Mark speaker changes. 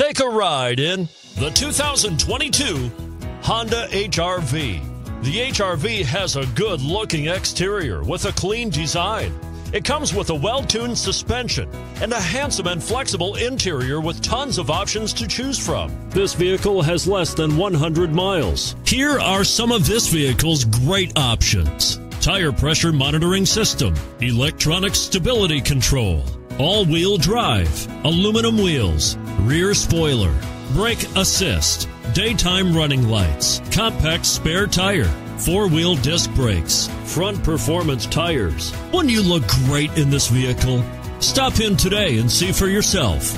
Speaker 1: Take a ride in the 2022 Honda HRV. The HRV has a good looking exterior with a clean design. It comes with a well tuned suspension and a handsome and flexible interior with tons of options to choose from. This vehicle has less than 100 miles. Here are some of this vehicle's great options tire pressure monitoring system, electronic stability control, all wheel drive, aluminum wheels, rear spoiler, brake assist, daytime running lights, compact spare tire, four wheel disc brakes, front performance tires. Wouldn't you look great in this vehicle? Stop in today and see for yourself.